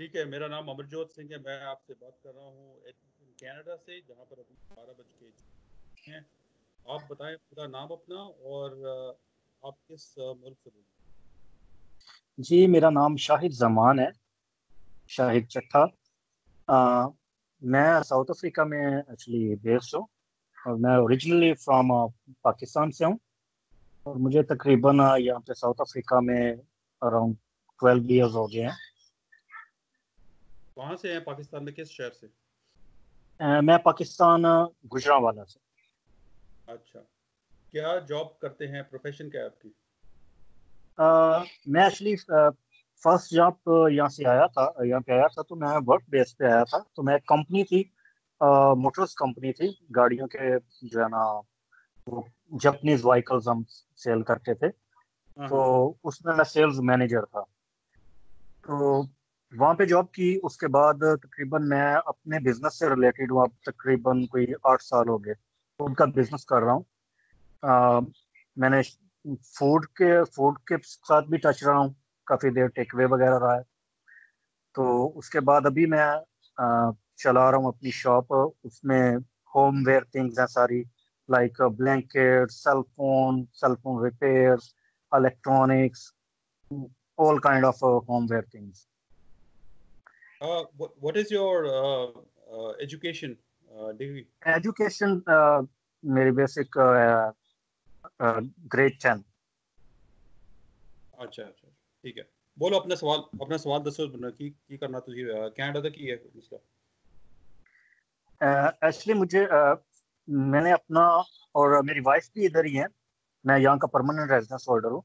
ठीक है, मेरा नाम अमरजोत सिंह है, मैं आपसे बात कर रहा हूँ कनाडा से, जहाँ पर अभी बारह बज के हैं। आप बताएँ पूरा नाम अपना और आप किस मुल्क से बोल जी, मेरा नाम शाहिद जमान है, शाहिद चट्ठा। मैं साउथ अफ्रीका में एक्चुअली बेस्ड हूँ और मैं ओरिजिनली फ्रॉम पाकिस्तान से हूँ और मुझे तकरीबन यहाँ पे साउथ अफ्रीका में अराउंड ट्वेल्व ईयर्स हो गए हैं। कहाँ से हैं? पाकिस्तान में किस शहर से? आ, मैं पाकिस्तान गुजरावाला से। अच्छा। क्या जॉब करते हैं? प्रोफेशन क्या है आपकी? आ, मैं एक्चुअली फ़र्स्ट जॉब यहाँ से आया था यहाँ पे आया था तो मैं वर्क बेस पे आया था। तो मैं कंपनी थी मोटर्स कंपनी थी। गाड़ियों के जो है ना वो जपनीज व्हीकल्स हम सेल करते थे। हाँ, तो हाँ। उसमें मैं सेल्स मैनेजर था। तो वहाँ पे जॉब की उसके बाद तकरीबन मैं अपने बिज़नेस से रिलेटेड हूँ अब तकरीबन कोई आठ साल हो गए। उनका बिज़नेस कर रहा हूँ। मैंने फ़ूड के फ़ूड के साथ भी टच रहा हूँ। काफ़ी देर टेक वे वगैरह रहा है। तो उसके बाद अभी मैं आ, चला रहा हूँ अपनी शॉप उसमें होम वेयर थिंग्स हैं सारी like blanket cell phone cell phone repair electronics all kind of home ware things Uh, what, what is your uh, uh, education uh, degree? Education, uh, मेरी बेसिक ग्रेड टेन अच्छा अच्छा ठीक है। बोलो अपना सवाल अपना सवाल दसो की की करना तुझे कनाडा दा की है मसला एक्चुअली मुझे uh, मैंने अपना और मेरी वाइफ भी इधर ही है। मैं यहाँ का परमानेंट रेजिडेंस होल्डर हूँ।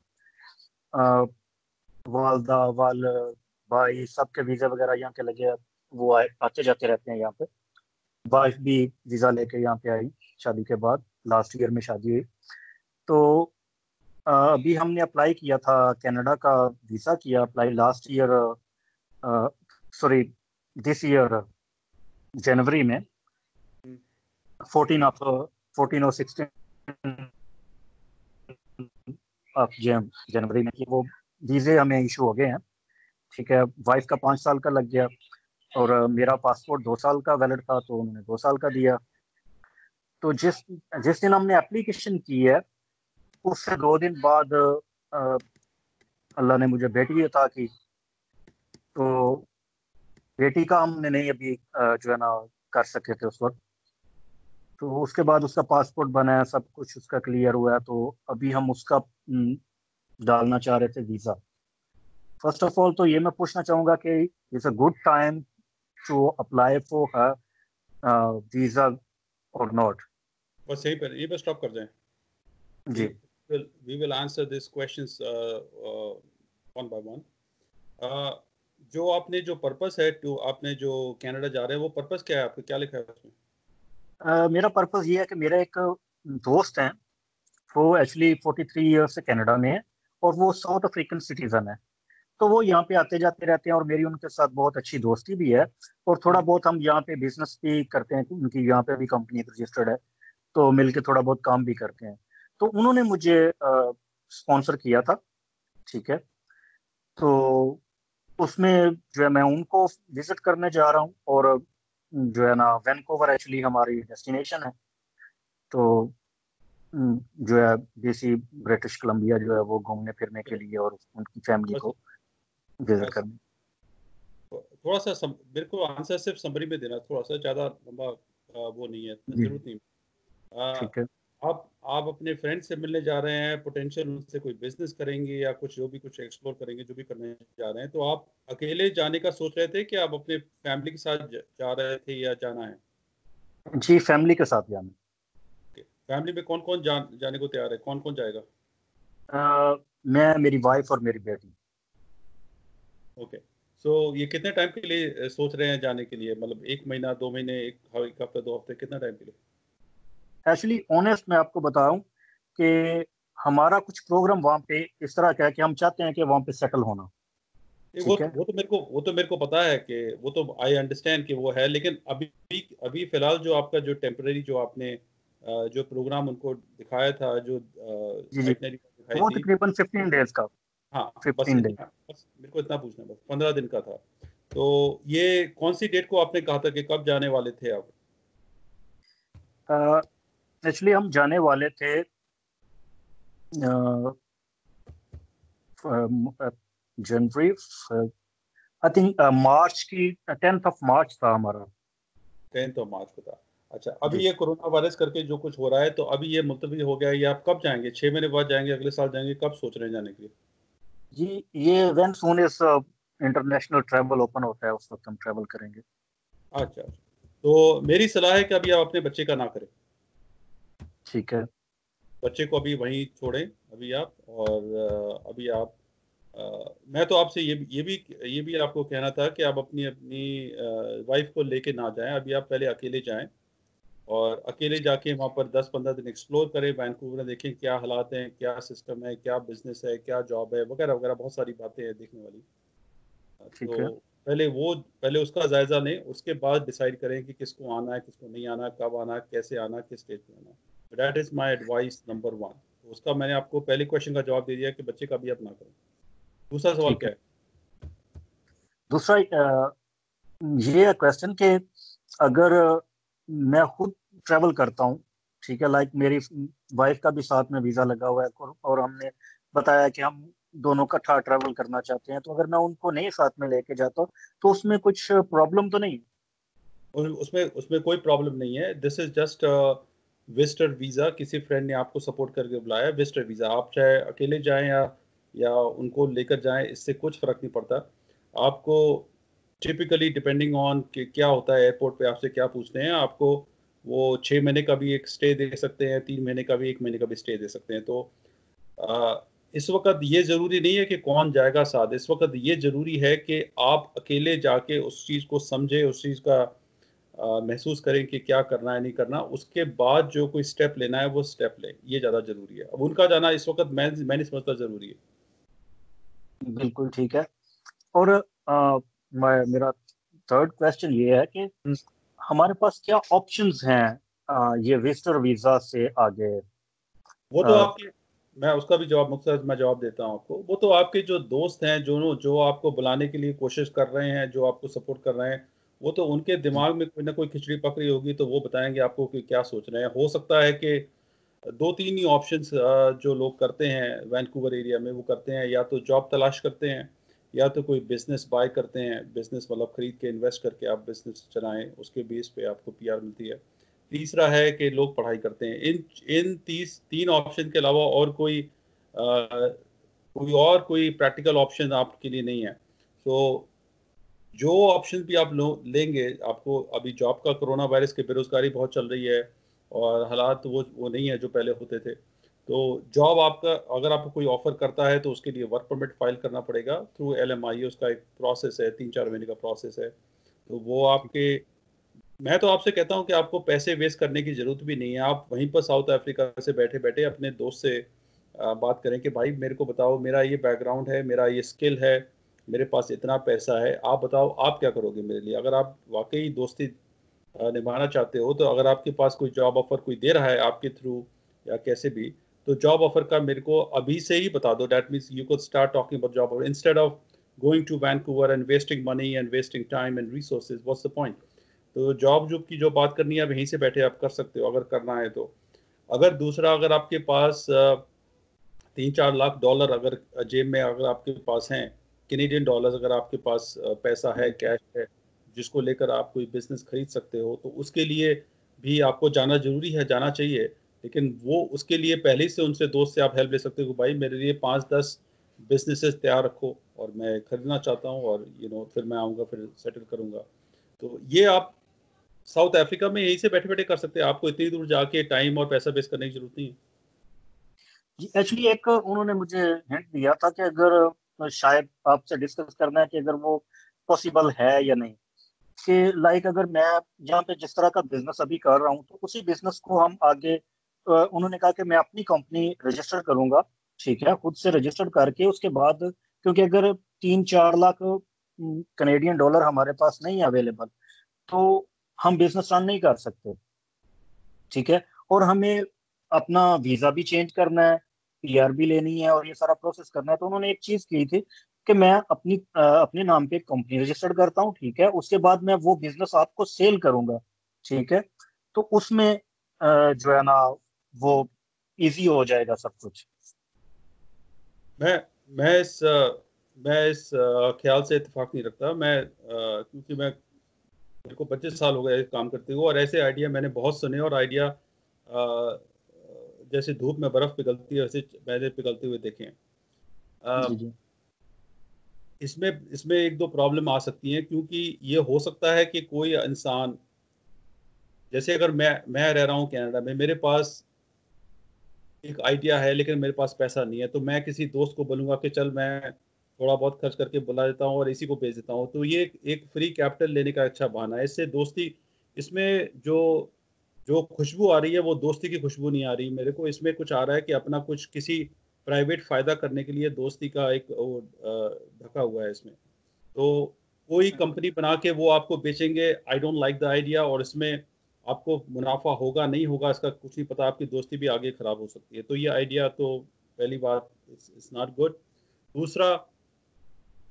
वालदा वाल भाई, सबके वीज़ा वगैरह यहाँ के लगे वो आए, आते जाते रहते हैं यहाँ पे। वाइफ भी वीज़ा लेके यहाँ पे आई शादी के बाद लास्ट ईयर में शादी हुई। तो अभी हमने अप्लाई किया था कनाडा का वीज़ा किया apply last year sorry this year जनवरी में। फोर्टीन ऑफ़ फोर्टीन और सिक्सटीन ऑफ़ जनवरी में वो वीज़े हमें इशू हो गए हैं। ठीक है वाइफ का पाँच साल का लग गया और मेरा पासपोर्ट दो साल का वैलिड था तो उन्होंने दो साल का दिया। तो जिस जिस दिन हमने एप्लीकेशन की है, उससे दो दिन बाद अल्लाह ने मुझे बेटी अता की। तो बेटी का हमने नहीं अभी जो है ना, कर सके थे उस वक्त। तो उसके बाद उसका पासपोर्ट बना है, सब कुछ उसका क्लियर हुआ तो अभी हम उसका डालना चाह रहे थे वीज़ा फ़र्स्ट ऑफ़ ऑल तो ये मैं पूछना चाहूँगा कि it's a good time to apply for visa और नॉट बस यही पर ये बस स्टॉप कर जाएँ। जी। We will answer this questions one by one जो आपने जो पर्पस है टू आपने जो कनाडा जा रहे हैं वो पर्पस क्या है आपका? क्या लिखा है उसमें? Uh, मेरा पर्पस ये है कि मेरा एक दोस्त है वो एक्चुअली 43 ईयर से कनाडा में है और वो साउथ अफ्रीकन सिटीजन है। तो वो यहाँ पे आते जाते रहते हैं और मेरी उनके साथ बहुत अच्छी दोस्ती भी है और थोड़ा बहुत हम यहाँ पे बिज़नेस भी करते हैं, उनकी यहाँ पे भी कंपनी रजिस्टर्ड है तो मिलके थोड़ा बहुत काम भी करते हैं। तो उन्होंने मुझे स्पॉन्सर किया था, ठीक है? तो उसमें जो है मैं उनको विज़िट करने जा रहा हूँ और जो है ना वैनकोवर एक्चुअली हमारी डेस्टिनेशन है। तो जो है बीसी ब्रिटिश कोलंबिया जो है वो घूमने फिरने के लिए और उनकी फैमिली को। विज़िट करने। थोड़ा सा सम, मेरे को आंसर सिर्फ़ समरी में देना थोड़ा सा ज़्यादा लंबा वो नहीं है ज़रूरत नहीं ठीक है। आप आप अपने फ्रेंड से मिलने जा रहे हैं पोटेंशियल उनसे कोई बिज़नेस करेंगे या कुछ जो भी कुछ एक्सप्लोर करेंगे जो भी करने जा रहे हैं तो आप अकेले जाने का सोच रहे थे कि आप अपने फैमिली के साथ जा रहे थे या जाना है? जी फैमिली के साथ जाना फैमिली में कौन कौन जा, जाने को तैयार है? कौन कौन जाएगा? आ, मैं मेरी वाइफ और मेरी बेटी। ओके सो ये कितने टाइम के लिए सोच रहे हैं जाने के लिए? मतलब एक महीना दो महीने एक हफ़्ता दो हफ़्ते कितना टाइम के लिए? एक्चुअली ऑनेस्ट मैं आपको बताऊँ कि हमारा कुछ प्रोग्राम वहाँ पे इस तरह का है कि हम चाहते हैं कि वहाँ पे सेटल होना। वो वो तो मेरे को वो तो मेरे को पता है कि वो तो आई अंडरस्टैंड कि वो है लेकिन अभी अभी फ़िलहाल जो आपका जो टेम्पररी जो आपने जो प्रोग्राम उनको दिखाया था जो जी जी। वो तकरीबन 15 डेज़ का। हाँ बस, बस मेरे को इतना पूछना बस पंद्रह दिन का था। तो ये कौन सी डेट को आपने कहा था कि कब जाने वाले थे आप? एक्चुअली हम जाने वाले थे जनवरी आई थिंक मार्च की टेंथ ऑफ़ मार्च था हमारा। टेंथ ऑफ़ मार्च को था। अच्छा अभी ये कोरोना वायरस करके जो कुछ हो रहा है तो अभी ये मुलतवी हो गया है ये आप कब जाएँगे? छह महीने बाद जाएँगे अगले साल जाएँगे कब सोच रहे हैं जाने के लिए? जी ये when soon is international travel open होता है उस वक्त हम ट्रैवल करेंगे। अच्छा तो मेरी सलाह है कि अभी आप अपने बच्चे का ना करें। ठीक है। बच्चे को अभी वहीं छोड़ें अभी आप और अभी आप आ, मैं तो आपसे ये ये भी ये भी आपको कहना था कि आप अपनी अपनी वाइफ को लेके ना जाएँ अभी आप पहले अकेले जाएँ। और अकेले जाके वहाँ पर 10-15 दिन एक्सप्लोर करें वैंकूवर में देखें क्या हालात हैं क्या सिस्टम है क्या बिज़नेस है क्या जॉब है वगैरह वगैरह बहुत सारी बातें हैं देखने वाली। तो पहले वो पहले उसका जायजा लें उसके बाद डिसाइड करें कि किसको आना है किसको नहीं आना कब आना कैसे आना किस स्टेज में आना that is my advice number one उसका मैंने आपको पहले क्वेश्चन का जवाब दे दिया कि बच्चे का भी अपना करें। दूसरा सवाल क्या है? दूसरा ये क्वेश्चन के अगर मैं खुद ट्रेवल करता हूँ, ठीक है? लाइक मेरी वाइफ का भी साथ में वीज़ा लगा हुआ है और हमने बताया कि हम दोनों इकट्ठा ट्रेवल करना चाहते हैं। तो अगर मैं उनको नहीं साथ में लेके जाता तो उसमें कुछ प्रॉब्लम तो नहीं? उसमें उसमें कोई प्रॉब्लम नहीं है। This is just visitor visa किसी फ्रेंड ने आपको सपोर्ट करके बुलाया विजिटर वीज़ा आप चाहे अकेले जाएँ या या उनको लेकर जाएँ, इससे कुछ फ़र्क नहीं पड़ता। आपको टिपिकली डिपेंडिंग ऑन कि क्या होता है एयरपोर्ट पे आपसे क्या पूछते हैं आपको वो छः महीने का भी एक स्टे दे सकते हैं तीन महीने का भी एक महीने का भी स्टे दे सकते हैं। तो आ, इस वक्त ये ज़रूरी नहीं है कि कौन जाएगा साथ। इस वक्त ये ज़रूरी है कि आप अकेले जाके उस चीज़ को समझे उस चीज़ का महसूस करें कि क्या करना है नहीं करना। उसके बाद जो कोई स्टेप लेना है वो स्टेप लें। ये ज़्यादा ज़रूरी है। अब उनका जाना इस वक्त मैं मैं नहीं समझता ज़रूरी है। बिल्कुल ठीक है। और आ, मेरा थर्ड क्वेश्चन ये है कि हम्म। हमारे पास क्या ऑप्शंस हैं ये विजिटर वीज़ा से आगे? वो तो आपके मैं उसका भी जवाब मुख्तर मैं जवाब देता हूँ आपको। वो तो आपके जो दोस्त हैं जो जो आपको बुलाने के लिए कोशिश कर रहे हैं जो आपको सपोर्ट कर रहे हैं वो तो उनके दिमाग में कोई ना कोई खिचड़ी पकड़ी होगी तो वो बताएँगे आपको कि क्या सोच रहे हैं। हो सकता है कि दो तीन ही ऑप्शंस जो लोग करते हैं वैनकूवर एरिया में वो करते हैं या तो जॉब तलाश करते हैं या तो कोई बिज़नेस बाय करते हैं बिज़नेस मतलब खरीद के इन्वेस्ट करके आप बिज़नेस चलाएँ उसके बेस पे आपको पीआर मिलती है। तीसरा है कि लोग पढ़ाई करते हैं। इन इन तीस तीन ऑप्शन के अलावा और कोई आ, कोई और कोई प्रैक्टिकल ऑप्शन आपके लिए नहीं है। तो जो ऑप्शन भी आप लो लेंगे आपको अभी जॉब का कोरोना वायरस की बेरोजगारी बहुत चल रही है और हालात वो वो नहीं है जो पहले होते थे। तो जॉब आपका, अगर आपको कोई ऑफ़र करता है तो उसके लिए वर्क परमिट फ़ाइल करना पड़ेगा थ्रू एल एम आई उसका एक प्रोसेस है तीन चार महीने का प्रोसेस है। तो वो आपके, मैं तो आपसे कहता हूँ कि आपको पैसे वेस्ट करने की ज़रूरत भी नहीं है। आप वहीं पर साउथ अफ्रीका से बैठे बैठे अपने दोस्त से बात करें कि भाई, मेरे को बताओ, मेरा ये बैकग्राउंड है, मेरा ये स्किल है, मेरे पास इतना पैसा है, आप बताओ, आप क्या करोगे मेरे लिए? अगर आप वाकई दोस्ती निभाना चाहते हो तो अगर आपके पास कोई जॉब ऑफ़र कोई दे रहा है आपके थ्रू या कैसे भी तो जॉब ऑफ़र का मेरे को अभी से ही बता दो। That means you could start talking about job offer instead of going to Vancouver and wasting money and wasting time and resources what's the point तो जॉब जॉब की जो बात करनी है यहीं से बैठे आप कर सकते हो, अगर करना है तो। अगर दूसरा, अगर आपके पास तीन चार लाख डॉलर अगर जेब में अगर आपके पास हैं कैनेडियन डॉलर्स अगर आपके पास पैसा है कैश है, जिसको लेकर आप कोई बिज़नेस खरीद सकते हो तो उसके लिए भी आपको जाना ज़रूरी है, जाना चाहिए। लेकिन वो उसके लिए पहले से उनसे दोस्त से आप हेल्प ले सकते हो भाई मेरे लिए पाँच दस बिजनेसेस तैयार रखो और मैं खरीदना चाहता हूँ और यू नो फिर मैं आऊँगा, फिर सेटल करूँगा। तो ये आप साउथ अफ्रीका में यहीं से बैठे बैठे कर सकते हैं। आपको इतनी दूर जाके टाइम और पैसा वेस्ट करने की ज़रूरत नहीं है। जी एक्चुअली एक उन्होंने मुझे हिंट दिया था कि अगर, शायद आपसे डिस्कस करना है कि अगर वो पॉसिबल है या नहीं। कि लाइक अगर मैं, जहाँ पे जिस तरह का बिज़नेस अभी कर रहा हूँ तो उसी बिज़नेस को हम आगे उन्होंने कहा कि मैं अपनी कंपनी रजिस्टर करूँगा, ठीक है, खुद से रजिस्टर करके उसके बाद, क्योंकि अगर तीन चार लाख कनेडियन डॉलर हमारे पास नहीं अवेलेबल तो हम बिज़नेस रन नहीं कर सकते, ठीक है? और हमें अपना वीज़ा भी चेंज करना है पीआर भी लेनी है और ये सारा प्रोसेस करना है तो उन्होंने एक चीज़ की थी कि मैं अपनी अपने नाम पे कंपनी रजिस्टर्ड करता हूँ, ठीक है? उसके बाद मैं वो बिज़नेस आपको सेल करूँगा, ठीक है? तो उसमें जो है ना वो इजी हो जाएगा सब कुछ। मैं मैं इस मैं इस ख्याल से इतफाक नहीं रखता। मैं क्योंकि मैं मेरे को पच्चीस साल हो गए काम करते हुए और ऐसे आइडिया मैंने बहुत सुने और आइडिया जैसे धूप में बर्फ़ पिघलती है वैसे मैंने पिघलते हुए देखे हैं। इसमें इसमें एक दो प्रॉब्लम आ सकती हैं क्योंकि ये हो सकता है कि कोई इंसान जैसे अगर मैं मैं रह रहा हूँ कनाडा में मेरे पास एक आइडिया है लेकिन मेरे पास पैसा नहीं है तो मैं किसी दोस्त को बोलूँगा कि चल मैं थोड़ा बहुत खर्च करके बुला देता हूँ और इसी को भेज देता हूँ। तो ये एक फ्री कैपिटल लेने का अच्छा बहाना है। इससे दोस्ती इसमें जो जो खुशबू आ रही है वो दोस्ती की खुशबू नहीं आ रही। मेरे को इसमें कुछ आ रहा है कि अपना कुछ किसी प्राइवेट फ़ायदा करने के लिए दोस्ती का एक ढका हुआ है इसमें। तो कोई कंपनी बना के वो आपको बेचेंगे। I don't like the idea और इसमें आपको मुनाफा होगा, नहीं होगा, इसका कुछ नहीं पता, आपकी दोस्ती भी आगे ख़राब हो सकती है। तो ये आइडिया तो पहली बात इट्स नॉट गुड दूसरा,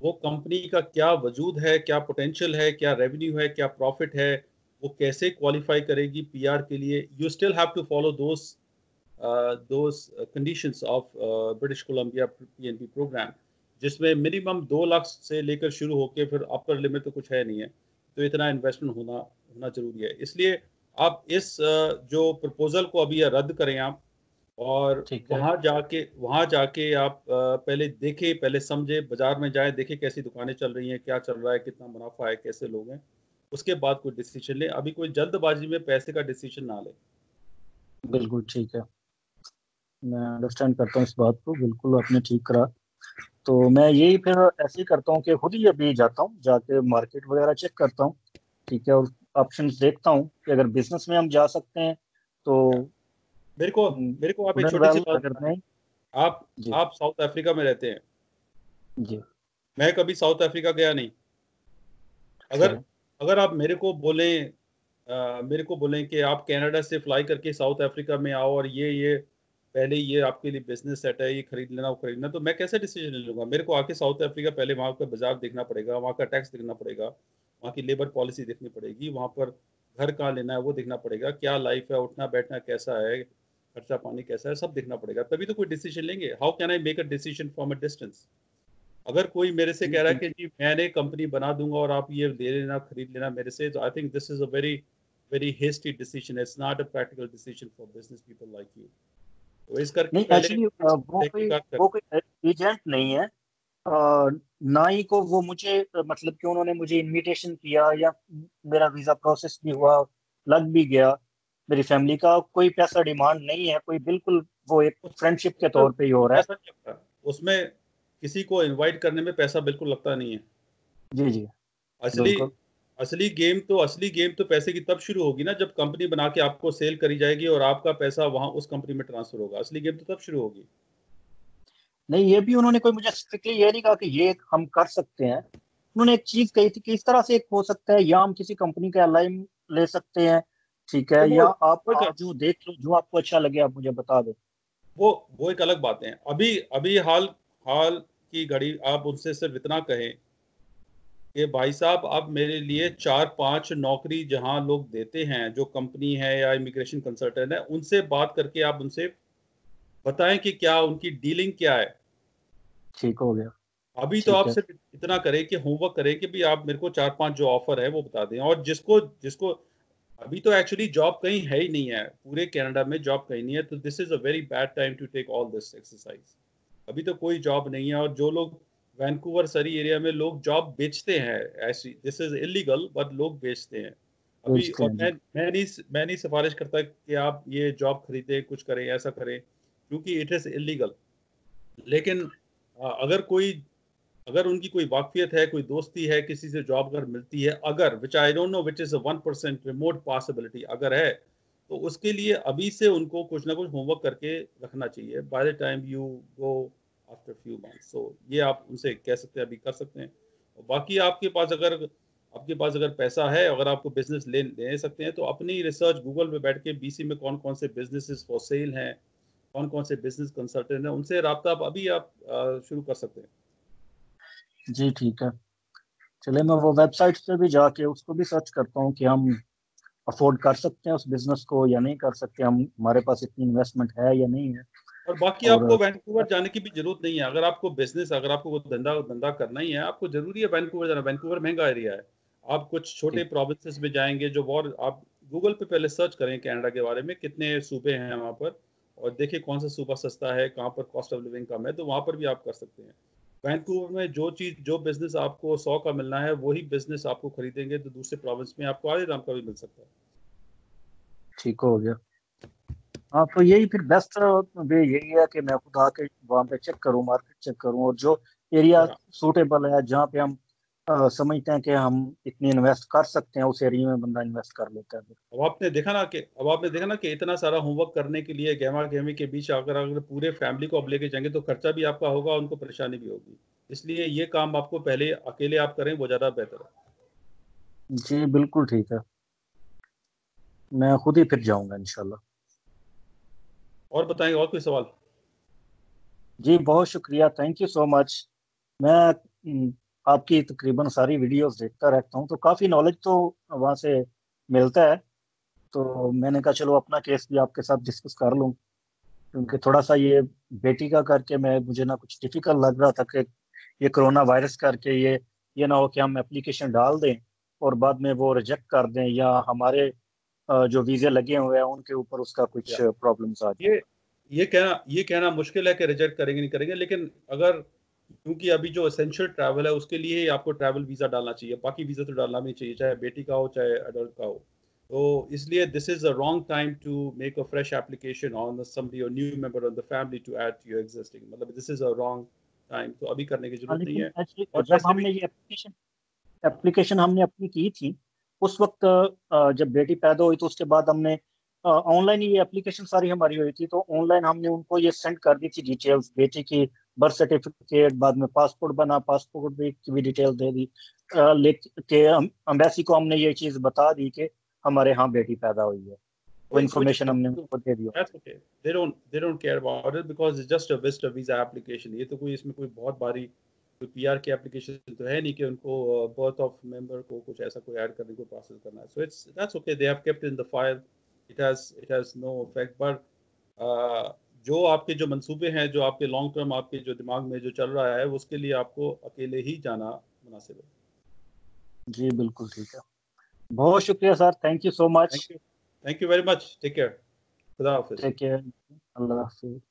वो कंपनी का क्या वजूद है, क्या पोटेंशियल है, क्या रेवेन्यू है, क्या प्रॉफिट है, वो कैसे क्वालिफाई करेगी पीआर के लिए? You still have to follow those those conditions of British Columbia PNP program जिसमें मिनिमम दो लाख से लेकर शुरू होकर फिर अपर लिमिट तो कुछ है नहीं है। तो इतना इन्वेस्टमेंट होना होना ज़रूरी है। इसलिए आप इस जो प्रपोजल को अभी रद्द करें आप और वहाँ जाके वहाँ जाके आप पहले देखें पहले समझे बाज़ार में जाए देखें कैसी दुकानें चल रही हैं क्या चल रहा है कितना मुनाफा है कैसे लोग हैं उसके बाद कोई डिसीज़न ले। अभी कोई जल्दबाजी में पैसे का डिसीज़न ना ले। बिल्कुल ठीक है। मैं अंडरस्टैंड करता हूँ इस बात को बिल्कुल आपने ठीक करा। तो मैं यही फिर ऐसे ही करता हूँ कि खुद ही अभी जाता हूँ जाके मार्केट वगैरह चेक करता हूँ ठीक है और ऑप्शन देखता हूँ कि अगर बिज़नेस में हम जा सकते हैं तो मेरे को मेरे को आप एक छोटी सी बात करते हैं आप आप साउथ अफ्रीका में रहते हैं। जी। मैं कभी साउथ अफ्रीका गया नहीं। अगर अच्छा। अगर आप मेरे को बोले आ, मेरे को बोले कि आप कनाडा से फ्लाई करके साउथ अफ्रीका में आओ और ये ये पहले ये आपके लिए बिज़नेस सेट है ये खरीद लेना वो खरीदना तो मैं कैसे डिसीज़न ले लूँगा? मेरे को आके साउथ अफ्रीका पहले वहाँ का बाज़ार देखना पड़ेगा वहाँ का टैक्स देखना पड़ेगा। वहाँ की लेबर पॉलिसी देखनी पड़ेगी वहाँ पर घर कहाँ लेना है वो देखना पड़ेगा क्या लाइफ है उठना बैठना कैसा है खर्चा पानी कैसा है सब देखना पड़ेगा। तभी तो कोई डिसीज़न लेंगे। How can I make a decision from a distance अगर कोई मेरे से कह रहा है कि जी मैंने कंपनी बना दूँगा और आप ये दे लेना खरीद लेना मेरे से तो I think this is a very very hasty decision it's not a practical decision for business people like you तो इस करके नहीं एक्चुअली वो कोई वो कोई एजेंट नहीं है। ना ही को वो मुझे मतलब कि उन्होंने मुझे इनविटेशन किया या मेरा वीज़ा प्रोसेस भी हुआ लग भी गया मेरी फैमिली का। कोई पैसा डिमांड नहीं है कोई बिल्कुल वो एक फ्रेंडशिप के तौर पे ही हो रहा है। उसमें किसी को इनवाइट करने में पैसा बिल्कुल लगता नहीं है। जी जी। असली असली गेम तो असली गेम तो पैसे की तब शुरू होगी ना जब कंपनी बना के आपको सेल करी जाएगी और आपका पैसा वहाँ उस कंपनी में ट्रांसफ़र होगा। असली गेम तो तब शुरू होगी। नहीं ये भी उन्होंने कोई मुझे स्ट्रिक्टली ये नहीं कहा कि ये हम कर सकते हैं। उन्होंने एक चीज़ कही थी कि इस तरह से एक हो सकता है या हम किसी कंपनी का अलाइन ले सकते हैं ठीक है तो या आप जो देख लो जो आपको अच्छा लगे आप मुझे बता दो। वो वो एक अलग बात है। अभी अभी हाल हाल की घड़ी आप उनसे सिर्फ़ इतना कहें कि भाई साहब आप मेरे लिए चार पाँच नौकरी जहाँ लोग देते हैं जो कंपनी है या इमिग्रेशन कंसल्टेंट है उनसे बात करके आप उनसे बताएँ कि क्या उनकी डीलिंग क्या है? ठीक हो गया। अभी तो आप सिर्फ़ इतना करें कि होमवर्क करें कि भी आप मेरे को चार पाँच जो ऑफ़र है वो बता दें और जिसको जिसको अभी तो एक्चुअली जॉब कहीं है ही नहीं है पूरे कनाडा में जॉब कहीं नहीं है तो this is a very bad time to take all this exercise अभी तो कोई जॉब नहीं है और जो लोग वैंकूवर सरी एरिया में लोग जॉब बेचते हैं ऐसी दिस इज़ इलीगल बट लोग बेचते हैं। अभी और मैं मैं नहीं मैं नहीं सिफारिश करता कि आप ये जॉब खरीदें कुछ करें ऐसा करें। क्योंकि इट इज़ इलीगल लेकिन अगर कोई, अगर उनकी कोई वाकफियत है, कोई दोस्ती है, किसी से जॉब अगर मिलती है, अगर which I don't know which is one percent remote possibility अगर है तो उसके लिए अभी से उनको कुछ ना कुछ होमवर्क करके रखना चाहिए। By the time you go after few months so ये आप उनसे कह सकते हैं, अभी कर सकते हैं। और बाकी आपके पास अगर, आपके पास अगर पैसा है, अगर आपको बिज़नेस ले ले सकते हैं तो अपनी रिसर्च गूगल पे बैठ के बीसी में कौन कौन से बिज़नेस फॉर सेल हैं कौन कौन से बिज़नेस कंसल्टेंट हैं उनसे रबता आप अभी आप शुरू कर सकते हैं। जी ठीक है। चले मैं वो वेबसाइट पे भी जाके उसको भी सर्च करता हूँ कि हम अफोर्ड कर सकते हैं उस बिज़नेस को या नहीं कर सकते हम हमारे पास इतनी इन्वेस्टमेंट है या नहीं है। और बाकी और, आपको वैंकूवर जाने की भी ज़रूरत नहीं है। अगर आपको बिज़नेस अगर आपको वो धंधा धंधा करना ही है आपको ज़रूरी है वैंकूवर जाना। वैंकूवर महँगा एरिया है। आप कुछ छोटे प्रोविंसेस में जाएँगे जो और आप गूगल पे पहले सर्च करें कनाडा के बारे में कितने सूबे हैं वहाँ पर। और देखिए कौन सा सूबा सस्ता है कहाँ पर कॉस्ट ऑफ़ लिविंग कम है तो वहाँ पर भी आप कर सकते हैं। वैंकूवर में जो चीज़ जो बिज़नेस आपको सौ का मिलना है वही बिज़नेस आपको खरीदेंगे तो दूसरे प्रोविंस में आपको आधे दाम का भी मिल सकता है। ठीक हो गया। हाँ तो यही फिर बेस्ट वे यही है कि मैं खुद आके वहाँ पे चेक करूँ मार्केट चेक करूँ और जो एरिया सूटेबल है जहाँ पे हम आ, समझते हैं कि हम इतनी इन्वेस्ट कर सकते हैं उस एरिया में बंदा इन्वेस्ट कर लेता है। अब आपने देखा ना कि अब आपने देखा ना कि इतना सारा होमवर्क करने के लिए गहमा गहमी के बीच अगर अगर पूरे फैमिली को आप लेके जाएँगे तो खर्चा भी आपका होगा उनको परेशानी भी होगी। इसलिए ये काम आपको पहले अकेले आप करें वो ज़्यादा बेहतर है। जी बिल्कुल ठीक है। मैं खुद ही फिर जाऊँगा इनशाला और बताएँगे और कोई सवाल? जी बहुत शुक्रिया। थैंक यू सो मच मैं आपकी तकरीबन सारी वीडियोस देखता रहता हूँ तो काफ़ी नॉलेज तो वहाँ से मिलता है। तो मैंने कहा चलो अपना केस भी आपके साथ डिस्कस कर लूँ। क्योंकि थोड़ा सा ये बेटी का करके मैं मुझे ना कुछ डिफ़िकल्ट लग रहा था कि ये कोरोना वायरस करके ये ये ना हो कि हम एप्लीकेशन डाल दें और बाद में वो रिजेक्ट कर दें या हमारे जो वीजे लगे हुए हैं उनके ऊपर उसका कुछ प्रॉब्लम्स आ जाए। ये ये कहना ये कहना मुश्किल है कि रिजेक्ट करेंगे नहीं करेंगे लेकिन अगर क्योंकि अभी जो असेंशियल ट्रैवल है उसके लिए आपको ट्रैवल वीज़ा डालना चाहिए। बाकी वीज़ा तो डालना नहीं चाहिए चाहे बेटी का हो चाहे अडल्ट का हो। तो इसलिए this is a wrong time to make a fresh application on somebody or new member of the family to add to your existing मतलब this is a wrong time तो अभी करने की ज़रूरत नहीं है। और जब हमने ये एप्लीकेशन एप्लीकेशन हमने अपनी की थी उस वक्त जब बेटी पैदा हुई तो उसके बाद हमने ऑनलाइन ये एप्लीकेशन सारी हमारी हुई थी। तो ऑनलाइन हमने उनको ये सेंड कर दी थी डिटेल्स बेटी की बर्थ सर्टिफिकेट बाद में पासपोर्ट बना पासपोर्ट भी की भी डिटेल दे दी। के अम्बेसी को हमने ये चीज़ बता दी कि हमारे यहाँ बेटी पैदा हुई है। वो इन्फॉर्मेशन हमने उनको दे दिया। Don't they don't care about it because it's just a visitor visa application. ये तो कोई इसमें कोई बहुत बारी कोई पीआर की एप्लीकेशन तो है नहीं कि उनको बर्थ ऑफ़ मेंबर को कुछ ऐसा कोई ऐड करने को प्रोसेस करना है। So it's that's okay they have kept in the file it has it has no effect but जो आपके जो मंसूबे हैं जो आपके लॉन्ग टर्म आपके जो दिमाग में जो चल रहा है उसके लिए आपको अकेले ही जाना मुनासिब है। जी बिल्कुल ठीक है। बहुत शुक्रिया sir thank you so much thank you very much take care खुदा हाफिज। टेक केयर अल्लाह हाफिज।